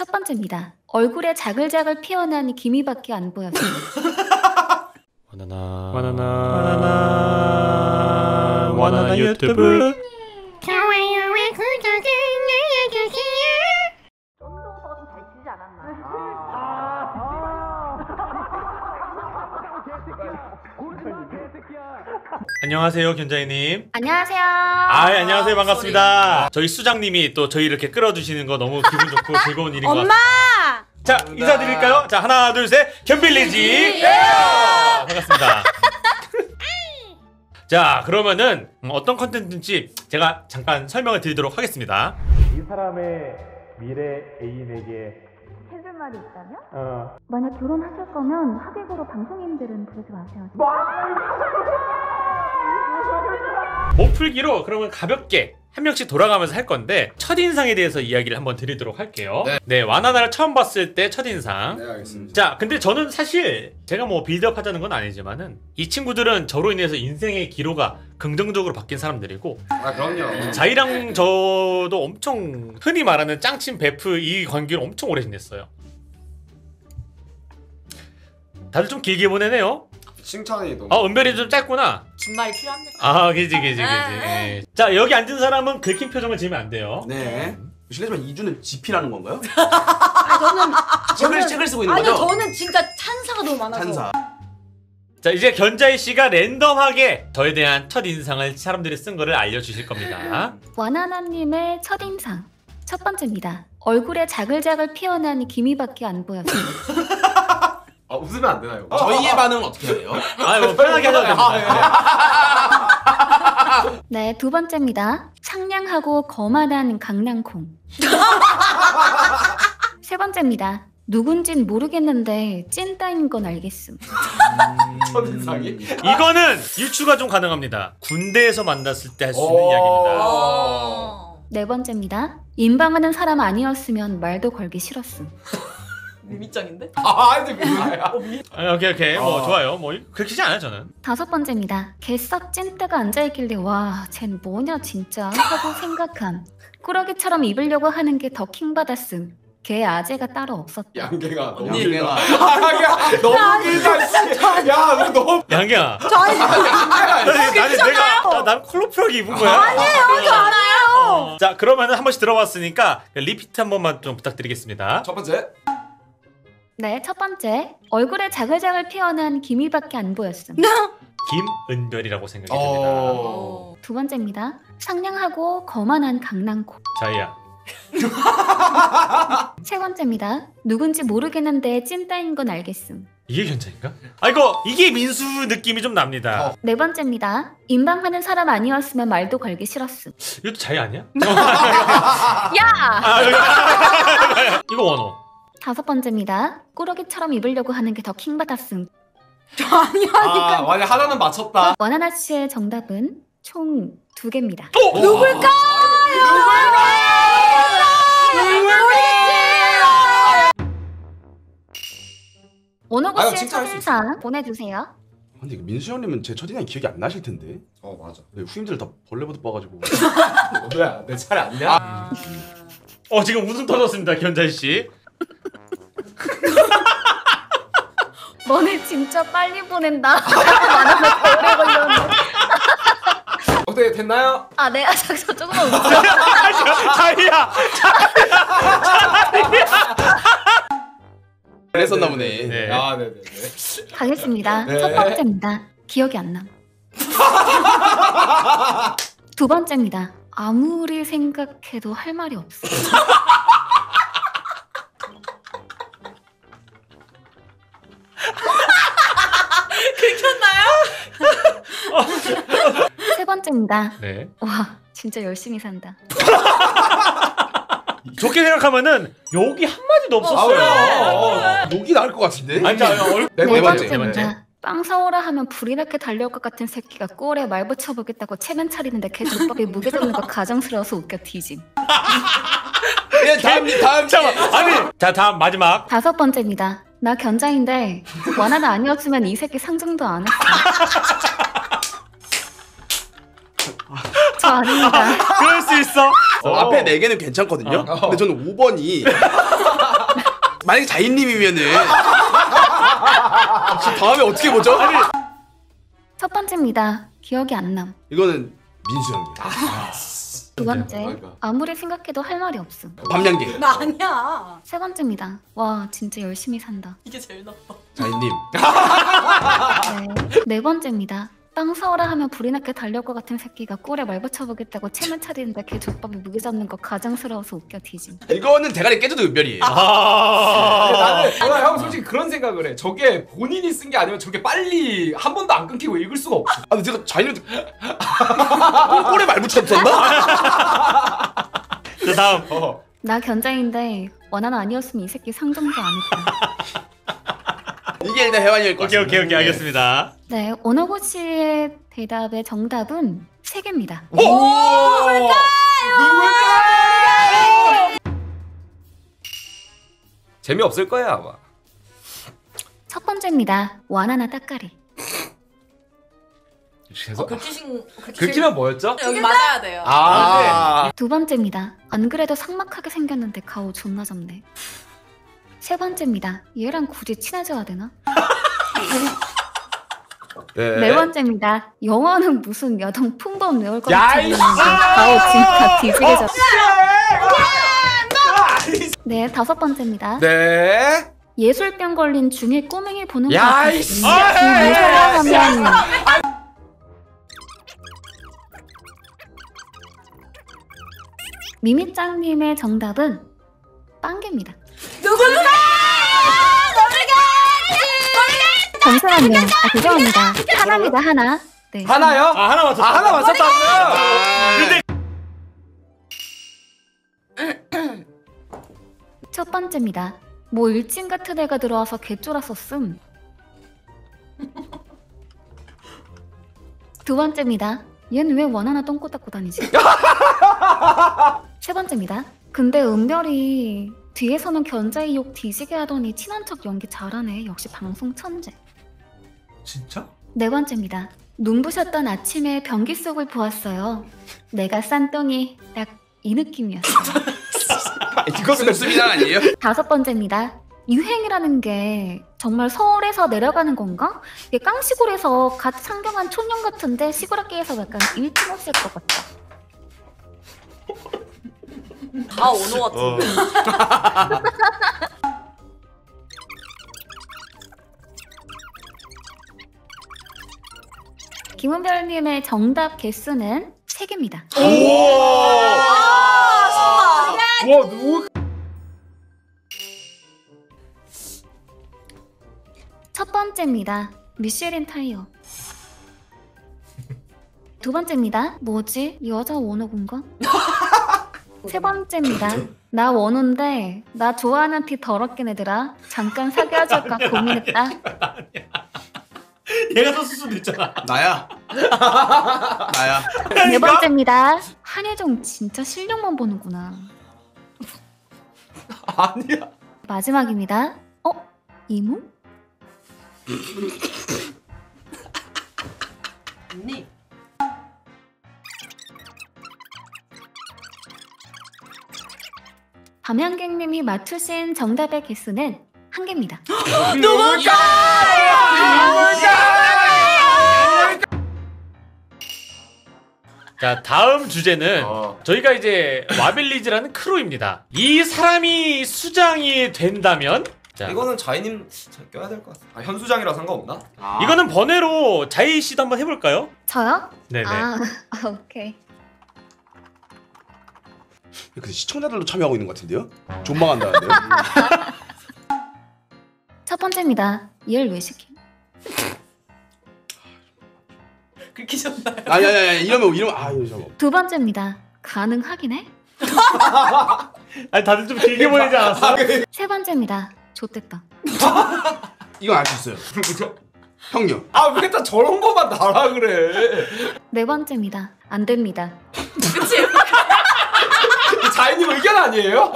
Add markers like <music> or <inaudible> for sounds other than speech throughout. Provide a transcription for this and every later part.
첫 번째입니다. 얼굴에 자글자글 피어난 기미밖에 안 보여서. <laughs> 바나나. 바나나. 바나나 바나나 유튜브 안녕하세요 견자이님. 안녕하세요. 아 예, 안녕하세요. 반갑습니다. 저희 수장님이 또 저희 이렇게 끌어주시는 거 너무 기분 좋고 <laughs> 즐거운 일인 것 같습니다. 자 인사드릴까요? 자 하나 둘 셋. 견빌리지. 반갑습니다. <laughs> 자 그러면은 음, 어떤 컨텐츠인지 제가 잠깐 설명을 드리도록 하겠습니다. 이 사람의 미래 애인에게 해줄 말이 있다면? 어, 만약 결혼하실 거면 하객으로 방송인들은 부르지 마세요. 몸풀기로 그러면 가볍게 한 명씩 돌아가면서 할 건데 첫인상에 대해서 이야기를 한번 드리도록 할게요 네, 와나나를 처음 봤을 때 첫인상 네 알겠습니다. 자, 근데 저는 사실 제가 뭐 빌드업 하자는 건 아니지만은 이 친구들은 저로 인해서 인생의 기로가 긍정적으로 바뀐 사람들이고 아 그럼요. 자이랑 저도 엄청 흔히 말하는 짱친 베프 이 관계를 엄청 오래 지냈어요. 다들 좀 길게 보내네요. 칭찬이 너무. 아, 은별이 좀 짧구나. 준말이 필요합니다. 아, 그지, 그지, 그지. 아, 예. 자, 여기 앉은 사람은 긁힌 표정을 지으면 안 돼요. 네. 실례지만 이주는 GP라는 건가요? <laughs> 아 저는 책을 책을 쓰고 있는 아니요 거죠? 저는 진짜 찬사가 너무 많아서. 찬사. 자, 이제 견자이 씨가 랜덤하게 저에 대한 첫 인상을 사람들이 쓴 거를 알려주실 겁니다. <laughs> 와나나님의 첫인상 첫 번째입니다. 얼굴에 자글자글 피어난 기미밖에 안 보여서 <laughs> 아 웃으면 안 되나요? 저희의 반응은 어떻게 해야 돼요? <laughs> 아, 뭐 편하게 하셔도 됩니다. <laughs> 네, 두 번째입니다. 상냥하고 거만한 강낭콩. <laughs> 세 번째입니다. 누군진 모르겠는데 찐따인 건 알겠음. 첫인상이? 이거는 유추가 좀 가능합니다. 군대에서 만났을 때 할 수 있는 오. 이야기입니다. 어. 네 번째입니다. 인방하는 사람 아니었으면 말도 걸기 싫었음. 밑장인데? 아 근데 뭐야? 아, 오케이 오케이 뭐 어. 좋아요. 뭐 그렇게 하지 않아요 저는. 다섯 번째입니다. 개썩 찐따가 앉아있길래 와, 쟨 뭐냐 진짜 하고 <laughs> 생각함. 꾸러기처럼 입으려고 하는 게 더 킹받았음. 걔 아재가 따로 없었다. 양갱아 너무 언니 길다. 아, 너무 길다. 씨. 야, 너 너무 양갱아. 저희 나는 나는 내가 아, 난 콜로프라기 입은 거야. 아니에요, 저 알아요. 자 그러면은 한 번씩 들어봤으니까 리피트 한 번만 좀 부탁드리겠습니다. 첫 번째. 네, 첫 번째. 얼굴에 자글자글 피어난 기미밖에 안 보였음. 김은별이라고 생각이 어. 듭니다. 어. 두 번째입니다. 상냥하고 거만한 강낭코. 자이야. <laughs> 세 번째입니다. 누군지 모르겠는데 찐따인 건 알겠음. 이게 견자인가? 아 이거 이게 민수 느낌이 좀 납니다. 어. 네 번째입니다. 인방하는 사람 아니었으면 말도 걸기 싫었음. 이것도 자이 아니야? <laughs> 야! 아. <laughs> 이거 원호. 다섯 번째입니다. 꾸러기처럼 입으려고 하는 게 더 킹받았음. <laughs> 아니야. 아 만약 하나는 맞췄다. 와나나 씨의 정답은 총 두 개입니다. 누굴까? 원호구 아유, 씨의 칭찬할 수 첫인상 보내주세요. 근데 이거 민수 형님은 제 첫인상이 기억이 안 나실 텐데. 어 맞아. 네, 후임들 다 벌레부터 봐가지고. <laughs> 뭐야 내 차례 아니냐? 어 지금 웃음 터졌습니다 견자이 씨. 너네 진짜 빨리 보낸다. 오래 걸렸네. 어떻게 됐나요? 아 내가 저기서 조금만 웃어. 자이야. 그랬었나 보네. 네. 아 네네네. 네. 가겠습니다. 첫 번째입니다. 기억이 안 남. <laughs> 두 번째입니다. 아무리 생각해도 할 말이 없어. <laughs> <laughs> 세 번째입니다. 네. 와 진짜 열심히 산다. <laughs> 좋게 생각하면은 여기 한 마디도 없었어요. 아, 욕이 나을 것 같은데? 아니 자 얼. 네네 번째. 번째입니다. 빵 사오라 하면 불이 나게 달려올 것 같은 새끼가 꼴에 말 붙여보겠다고 체면 차리는데 걔 족밥이 무게 잡는 거 가정스러워서 웃겨 뒤짐. <laughs> 예, 다음 다음 잠깐 아니 자 다음 마지막 다섯 번째입니다. 나 견자인데 원하나 아니었으면 이 새끼 상정도 안 했어. 아닙니다. <laughs> 그럴 수 있어. 어, 앞에 네 개는 괜찮거든요. 어. 근데 저는 5번이 <laughs> 만약에 자인님이면은 혹시 다음에 어떻게 보죠? 첫 번째입니다. 기억이 안 남. 이거는 민수 형님. 두 번째. 그러니까. 아무리 생각해도 할 말이 없음. 밤양갱. 나 아니야. 세 번째입니다. 와 진짜 열심히 산다. 이게 제일 나빠. 자인님. 네. 네 번째입니다. 땅 사오라 하면 불이 나게 달려올 것 같은 새끼가 꼴에 말 붙여보겠다고 채만 차리는데 걔 족밥에 무게 잡는 거 가장스러워서 웃겨 뒤짐. 이거는 대가리 깨져도 은별이에요. 근데 아. 나는 나는 형 솔직히 그런 생각을 해. 저게 본인이 쓴 게 아니면 저게 빨리 한 번도 안 끊기고 읽을 수가 없어. 아 근데 제가 자인님 꼴에 <laughs> 말 붙였었나? 자 다음. 어. 나 견자인데 원하나 아니었으면 이 새끼 상정도 아니고. <laughs> 이게 일단 혜환이일 것 오케이 같습니다. 오케이 오케이 알겠습니다. 네, 오너고 씨의 대답의 정답은 세 개입니다. 오! 누굴까요? 재미없을 거야 아마. 첫 번째입니다. 와나나 따까리. 죄송. 어, 긁히신 긁히면 뭐였죠? 여기 맞아야 돼요. 아, 두 번째입니다. 안 그래도 삭막하게 생겼는데 가오 존나 잡네. 세 번째입니다. 얘랑 굳이 친해져야 되나? <laughs> 네. 네 번째입니다. 영어는 무슨 여성 풍범 외울 것 야, 같이 이 가오 진짜 뒤지게 잡. 네, 다섯 번째입니다. 네. 예술병 걸린 중1 꼬맹이 보는 것 야, 같은 이이 씨. 아, 미소를 하면 미미짱님의 정답은 잠시만요. 아, 죄송합니다. 하나입니다, 하나. 네. 하나요? 아 하나 맞췄다. 아 하나 맞췄다고요? 근데 첫 번째입니다. 뭐 일진 같은 애가 들어와서 개쫄았었음. 두 번째입니다. 얜왜 원하나 똥꼬 닦고 다니지? 세 번째입니다. 근데 은별이 뒤에서는 견자이 욕 뒤지게 하더니 친한 척 연기 잘하네. 역시 방송 천재. 진짜? 네 번째입니다. 눈부셨던 아침에 변기 속을 보았어요. 내가 싼 똥이 딱 이 느낌이었어요. <laughs> 이거 수비상 아니에요? 다섯 번째입니다. 유행이라는 게 정말 서울에서 내려가는 건가? 이게 깡시골에서 갓 상경한 촌년 같은데 시골학교에서 약간 일찍었을 것 같다. 아 오너 같은데. 김은별님의 정답 개수는 3개입니다. 아 신나. 와 누구? 첫 번째입니다. 미쉐린 타이어. 두 번째입니다. 뭐지? 여자 원호군가? 세 번째입니다. 나 원호인데 나 좋아하는 티 더럽긴 애들아. 잠깐 사귀어줄까 고민했다. <laughs> 얘가 썼을 수도 있잖아. 나야. 나야. 네 번째입니다. 한예종 진짜 실력만 보는구나. 아니야. 마지막입니다. 어? 이모? 언니. 밤양객님이 맞추신 정답의 개수는 한 개입니다. 자 다음 주제는 어. 저희가 이제 와빌리즈라는 크루입니다. 이 사람이 수장이 된다면 자 이거는 자이님 껴야 될 것 같아. 아, 현수장이라 상관없나? 이거는 번외로 자이 씨도 한번 해볼까요? 저요? 네네. 아, 아, <laughs> 오케이. 근데 시청자들도 참여하고 있는 것 같은데요? 존망한다는데요? <laughs> 첫 번째입니다. 얘를 왜 시킴? 긁히셨나요? 아니 아니 아니 이러면 이러면 아 이거 잠깐. 두 번째입니다. 가능하긴 해? <laughs> 아니 다들 좀 길게 보이지 않았어? 세 번째입니다. 좋댔다. <laughs> 이건 알 수 있어요. <laughs> 형요. 아 왜 다 저런 거만 나라 그래? 네 번째입니다. 안 됩니다. 그치? 이 자이님 의견 아니에요?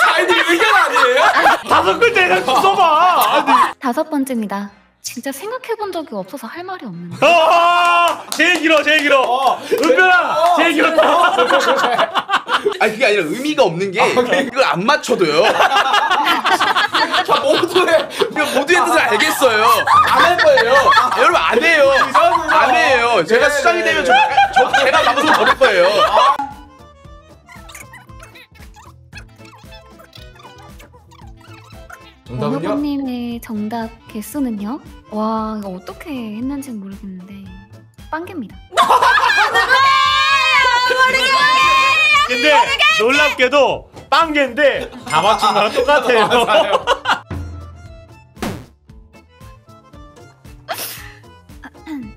자이님 의견 아니에요? 다섯 글자를 써봐. 아니. 다섯 번째입니다. 진짜 생각해 본 적이 없어서 할 말이 없는. 아, 제일 길어, 제일 길어. 어. 은별아, 제일 길었다. <laughs> 아니 그게 아니라 의미가 없는 게 이걸 안 맞춰도요. <laughs> 자 모두의 모두의 뜻을 알겠어요. 안 할 거예요. 여러분 안 해요. 안 해요. 제가 네, 수장이 네. 되면 저, 저 제가 방송 걸을 거예요. 정답은요? 원호님의 정답 개수는요? 와 이거 어떻게 했는지는 모르겠는데 빵개입니다. <laughs> 근데 놀랍게도 빵개인데 다 맞춘 거랑 똑같아요. <laughs>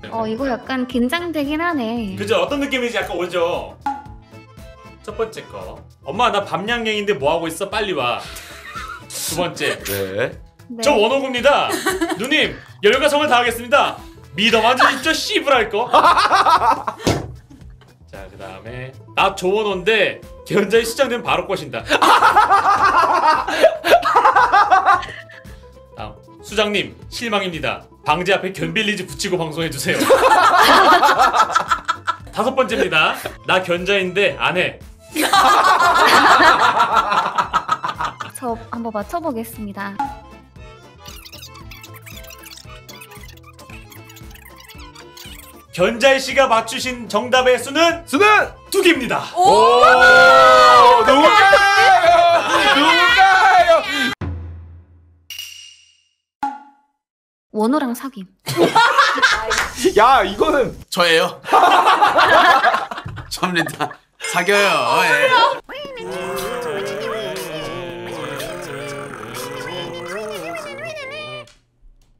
<laughs> 어 이거 약간 긴장되긴 하네. 그죠? 어떤 느낌인지 약간 오죠? 첫 번째 거. 엄마 나 밤양갱인데 뭐 하고 있어? 빨리 와. 두 번째. 네. 네. 저 원호구입니다. 누님 열과 성을 다하겠습니다. 믿어만 주십시오 씨부랄 거. <laughs> 자 그다음에 나 조원호인데 견자이 수장되면 바로 꼬신다. <laughs> 다음 수장님 실망입니다. 방제 앞에 견빌리지 붙이고 방송해 주세요. <laughs> 다섯 번째입니다. 나 견자인데 안 해. 저 한번 맞춰보겠습니다. 견자이 씨가 맞추신 정답의 수는 수는 두 개입니다. 오 누가요? 누가요? 원호랑 사귐. <laughs> 야 이거는 저예요. <laughs> <laughs> 접니다. 사겨요. 예.